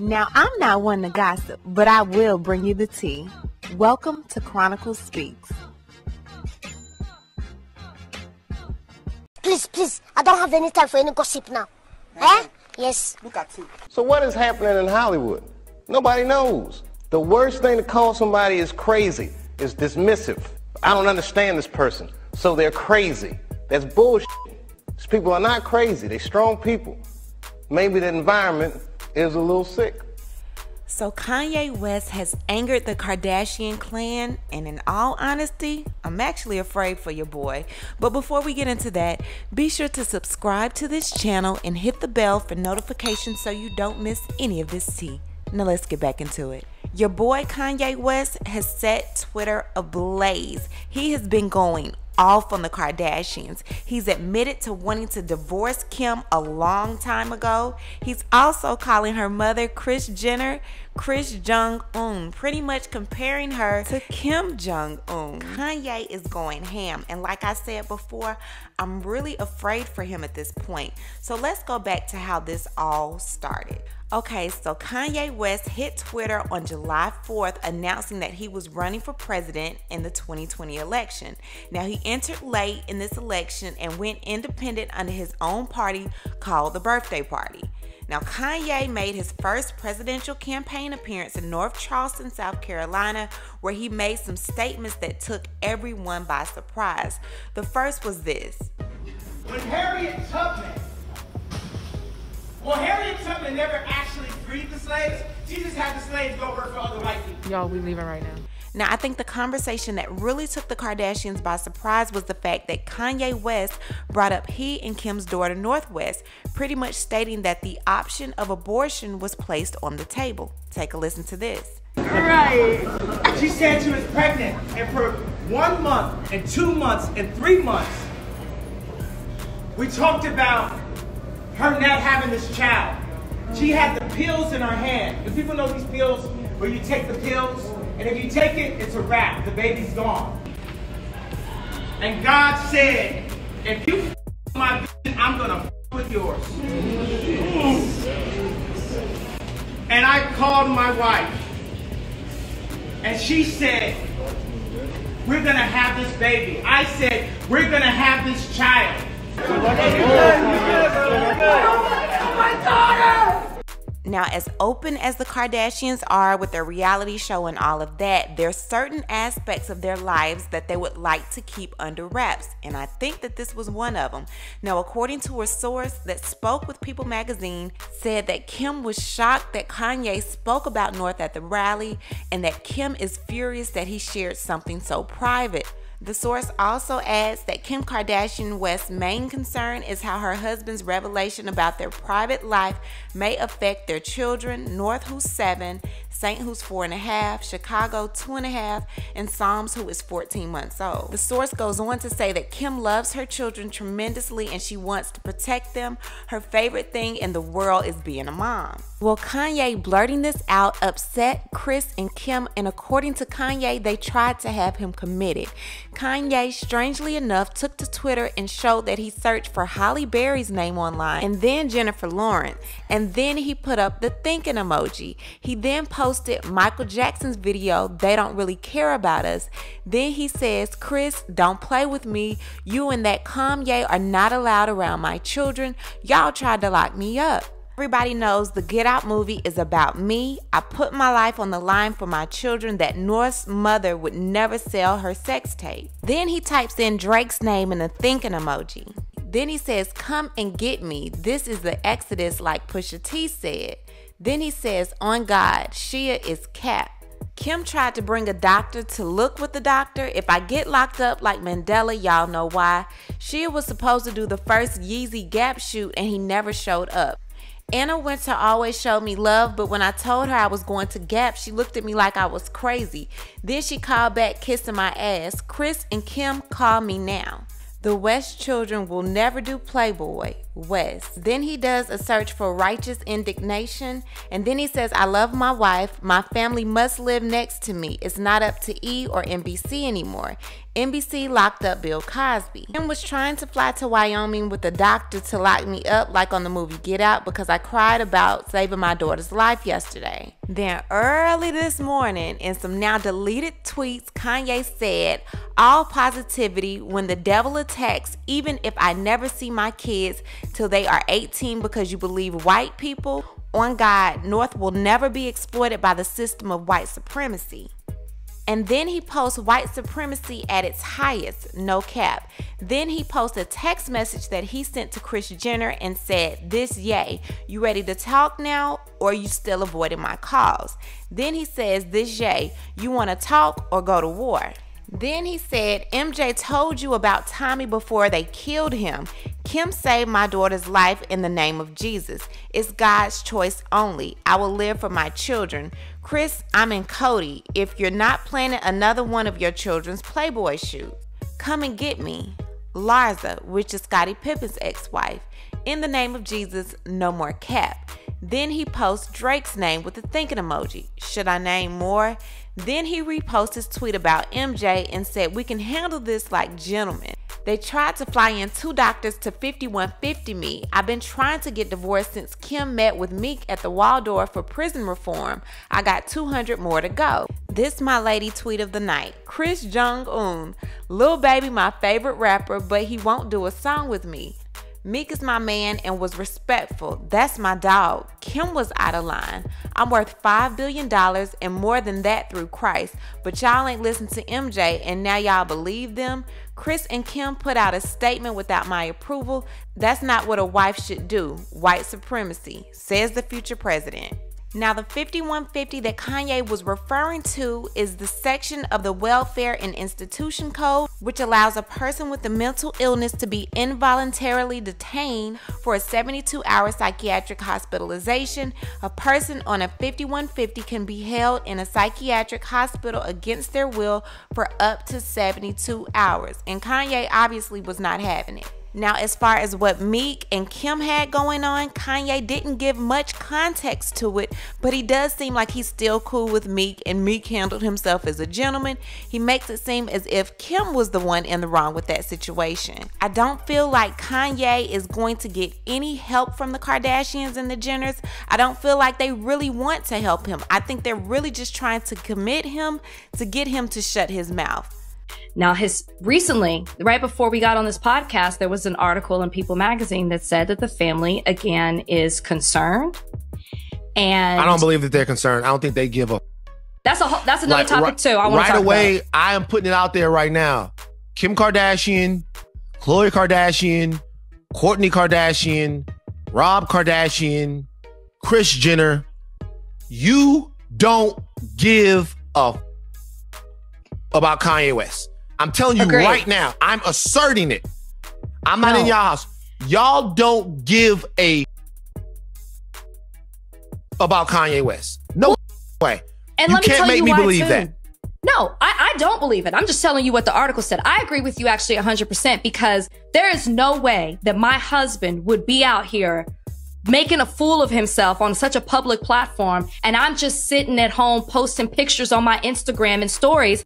Now, I'm not one to gossip, but I will bring you the tea. Welcome to Chronicles Speaks. Please, please, I don't have any time for any gossip now. Eh? Yes. Look at you. So what is happening in Hollywood? Nobody knows. The worst thing to call somebody is crazy, is dismissive. I don't understand this person, so they're crazy. That's bullshit. These people are not crazy. They're strong people. Maybe the environment is a little sick. So Kanye West has angered the Kardashian clan, and in all honesty, I'm actually afraid for your boy. But before we get into that, be sure to subscribe to this channel and hit the bell for notifications so you don't miss any of this tea. Now let's get back into it. Your boy Kanye West has set Twitter ablaze. He has been going off on the Kardashians. He's admitted to wanting to divorce Kim a long time ago. He's also calling her mother, Kris Jenner, Kris Jong Un, pretty much comparing her to Kim Jong Un. Kanye is going ham, and like I said before, I'm really afraid for him at this point. So let's go back to how this all started. Okay, so Kanye West hit Twitter on July 4th announcing that he was running for president in the 2020 election. Now, he entered late in this election and went independent under his own party called the Birthday Party. Now, Kanye made his first presidential campaign appearance in North Charleston, South Carolina, where he made some statements that took everyone by surprise. The first was this When Harriet Tubman well, Harriet Tubman never actually freed the slaves. She just had the slaves go work for other white people. Y'all, we leaving right now. Now, I think the conversation that really took the Kardashians by surprise was the fact that Kanye West brought up he and Kim's daughter, North West, pretty much stating that the option of abortion was placed on the table. Take a listen to this. Right. She said she was pregnant, and for one month, and two months, and three months, we talked about her not having this child. She had the pills in her hand. Do people know these pills where you take the pills? And if you take it, it's a wrap. The baby's gone. And God said, if you my vision, I'm going to with yours. And I called my wife. And she said, we're going to have this baby. I said, we're going to have this child. Now, as open as the Kardashians are with their reality show and all of that, there's certain aspects of their lives that they would like to keep under wraps, and I think that this was one of them. Now, according to a source that spoke with People magazine, said that Kim was shocked that Kanye spoke about North at the rally and that Kim is furious that he shared something so private. The source also adds that Kim Kardashian West's main concern is how her husband's revelation about their private life may affect their children, North, who's seven, Saint, who's four and a half, Chicago, two and a half, and Psalms, who is 14 months old. The source goes on to say that Kim loves her children tremendously and she wants to protect them. Her favorite thing in the world is being a mom. Well, Kanye blurting this out upset Kris and Kim, and according to Kanye, they tried to have him committed. Kanye, strangely enough, took to Twitter and showed that he searched for Halle Berry's name online and then Jennifer Lawrence, and then he put up the thinking emoji. He then posted Michael Jackson's video, They Don't Really Care About Us. Then he says, Kris, don't play with me. You and that Kanye are not allowed around my children. Y'all tried to lock me up. Everybody knows the Get Out movie is about me. I put my life on the line for my children that North's mother would never sell her sex tape. Then he types in Drake's name in a thinking emoji. Then he says, Come and get me. This is the Exodus, like Pusha T said. Then he says, On God, Shia is cap. Kim tried to bring a doctor to look with the doctor. If I get locked up like Mandela, y'all know why. Shia was supposed to do the first Yeezy Gap shoot and he never showed up. Anna Wintour always showed me love, but when I told her I was going to Gap, she looked at me like I was crazy. Then she called back kissing my ass. Kris and Kim call me now. The West children will never do Playboy. West. Then he does a search for righteous indignation. And then he says, I love my wife. My family must live next to me. It's not up to E or NBC anymore. NBC locked up Bill Cosby and was trying to fly to Wyoming with a doctor to lock me up, like on the movie Get Out, because I cried about saving my daughter's life yesterday. Then, early this morning, in some now deleted tweets, Kanye said, All positivity when the devil attacks, even if I never see my kids till they are 18 because you believe white people on God, North will never be exploited by the system of white supremacy. And then he posts white supremacy at its highest, no cap. Then he posts a text message that he sent to Kris Jenner and said, This yay, you ready to talk now or you still avoiding my calls? Then he says, This yay, you want to talk or go to war? Then he said, MJ told you about Tommy before they killed him. Kim saved my daughter's life in the name of Jesus. It's God's choice only. I will live for my children. Kris, I'm in Cody. If you're not planning another one of your children's Playboy shoots, come and get me. Larsa, which is Scottie Pippen's ex wife. In the name of Jesus, no more cap. Then he posts Drake's name with a thinking emoji. Should I name more? Then he reposts his tweet about MJ and said, We can handle this like gentlemen. They tried to fly in two doctors to 5150 me. I've been trying to get divorced since Kim met with Meek at the Waldorf for prison reform. I got 200 more to go. This my lady tweet of the night. Kris Jong Un, Lil Baby my favorite rapper, but he won't do a song with me. Meek is my man and was respectful. That's my dog. Kim was out of line. I'm worth $5 billion and more than that through Christ. But y'all ain't listened to MJ and now y'all believe them? Kris and Kim put out a statement without my approval. That's not what a wife should do. White supremacy, says the future president. Now, the 5150 that Kanye was referring to is the section of the Welfare and Institution Code, which allows a person with a mental illness to be involuntarily detained for a 72 hour psychiatric hospitalization. A person on a 5150 can be held in a psychiatric hospital against their will for up to 72 hours. And Kanye obviously was not having it. Now, as far as what Meek and Kim had going on, Kanye didn't give much context to it, but he does seem like he's still cool with Meek, and Meek handled himself as a gentleman. He makes it seem as if Kim was the one in the wrong with that situation. I don't feel like Kanye is going to get any help from the Kardashians and the Jenners. I don't feel like they really want to help him. I think they're really just trying to commit him to get him to shut his mouth. Now, his recently, right before we got on this podcast, there was an article in People magazine that said that the family again is concerned. And I don't believe that they're concerned. I don't think they give a. That's a that's another Like, topic right, too. I want right to talk away. About. I am putting it out there right now. Kim Kardashian, Khloe Kardashian, Kourtney Kardashian, Rob Kardashian, Kris Jenner. You don't give a about Kanye West. I'm telling you Agreed. right now. I'm asserting it. I'm not No. in y'all house. Y'all don't give a about Kanye West. No way. And You let me can't tell make you me believe too. that. No, I, I don't believe it. I'm just telling you what the article said. I agree with you actually 100% because there is no way that my husband would be out here making a fool of himself on such a public platform and I'm just sitting at home posting pictures on my Instagram and stories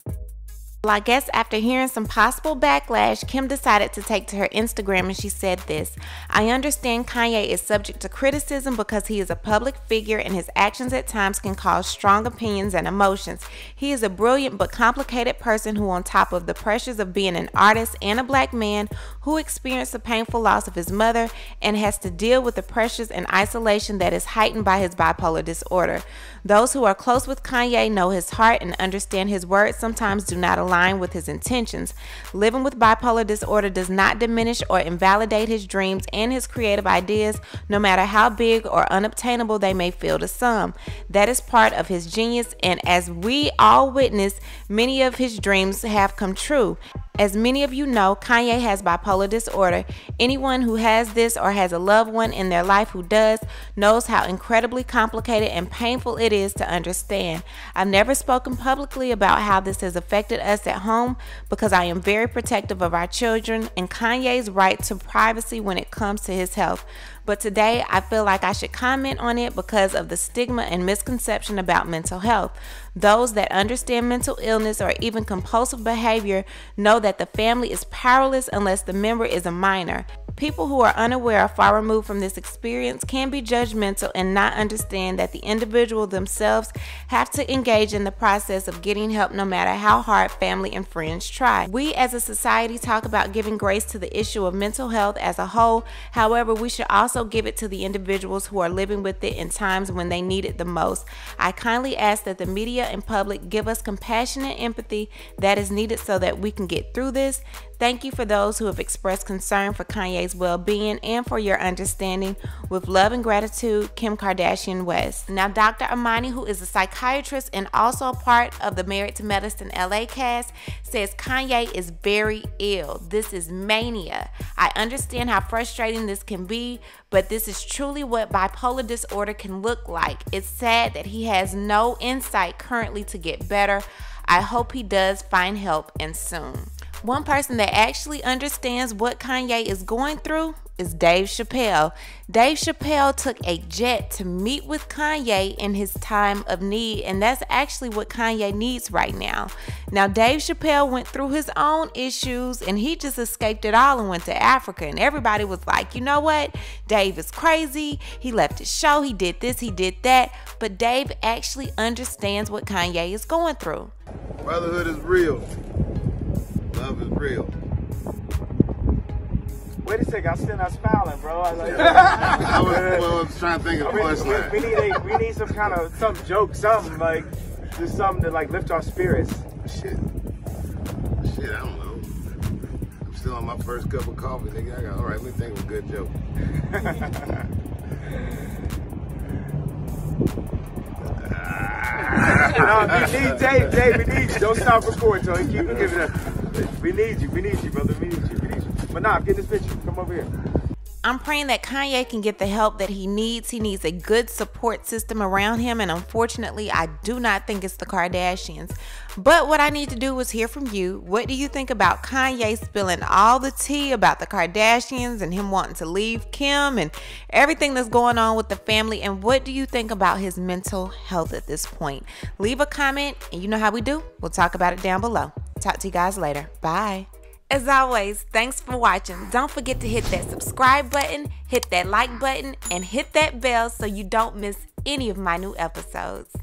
Well, I guess after hearing some possible backlash, Kim decided to take to her Instagram and she said this I understand Kanye is subject to criticism because he is a public figure and his actions at times can cause strong opinions and emotions. He is a brilliant but complicated person who, on top of the pressures of being an artist and a black man who experienced the painful loss of his mother and has to deal with the pressures and isolation that is heightened by his bipolar disorder. Those who are close with Kanye know his heart and understand his words sometimes do not align with his intentions. Living with bipolar disorder does not diminish or invalidate his dreams and his creative ideas, no matter how big or unobtainable they may feel to some. That is part of his genius, and as we all witness, many of his dreams have come true. As many of you know, Kanye has bipolar disorder. Anyone who has this or has a loved one in their life who does knows how incredibly complicated and painful it is to understand. I've never spoken publicly about how this has affected us at home because I am very protective of our children and Kanye's right to privacy when it comes to his health. But today I feel like I should comment on it because of the stigma and misconception about mental health. Those that understand mental illness or even compulsive behavior know that the family is powerless unless the member is a minor. People who are unaware or far removed from this experience can be judgmental and not understand that the individual themselves have to engage in the process of getting help no matter how hard family and friends try. We as a society talk about giving grace to the issue of mental health as a whole. However, we should also give it to the individuals who are living with it in times when they need it the most. I kindly ask that the media and public give us compassion and empathy that is needed so that we can get through this. Thank you for those who have expressed concern for Kanye's well being and for your understanding. With love and gratitude, Kim Kardashian West. Now, Dr. Imani, who is a psychiatrist and also a part of the Married to Medicine LA cast, says Kanye is very ill. This is mania. I understand how frustrating this can be, but this is truly what bipolar disorder can look like. It's sad that he has no insight currently to get better. I hope he does find help and soon. One person that actually understands what Kanye is going through is Dave Chappelle. Dave Chappelle took a jet to meet with Kanye in his time of need, and that's actually what Kanye needs right now. Now, Dave Chappelle went through his own issues and he just escaped it all and went to Africa. And everybody was like, you know what? Dave is crazy. He left his show, he did this, he did that. But Dave actually understands what Kanye is going through. Brotherhood is real. Love is real. Wait a second, I'm still not smiling, bro. I, like, I was, well, I was trying to think of mean, punchline. we, we need a, we need some kind of some joke, something like just something to like lift our spirits. Shit. Shit, I don't know. I'm still on my first cup of coffee, nigga. I got, all right, let me think of a good joke. no, we need Dave, Dave, we need you. Don't stop recording, Tony. Keep giving up. We need you, we need you, brother. We need you, we need you. But nah, get this picture. Come over here. I'm praying that Kanye can get the help that he needs. He needs a good support system around him, and unfortunately, I do not think it's the Kardashians. But what I need to do is hear from you. What do you think about Kanye spilling all the tea about the Kardashians and him wanting to leave Kim and everything that's going on with the family? And what do you think about his mental health at this point? Leave a comment, and you know how we do. We'll talk about it down below. Talk to you guys later. Bye. As always, thanks for watching. Don't forget to hit that subscribe button, hit that like button, and hit that bell so you don't miss any of my new episodes.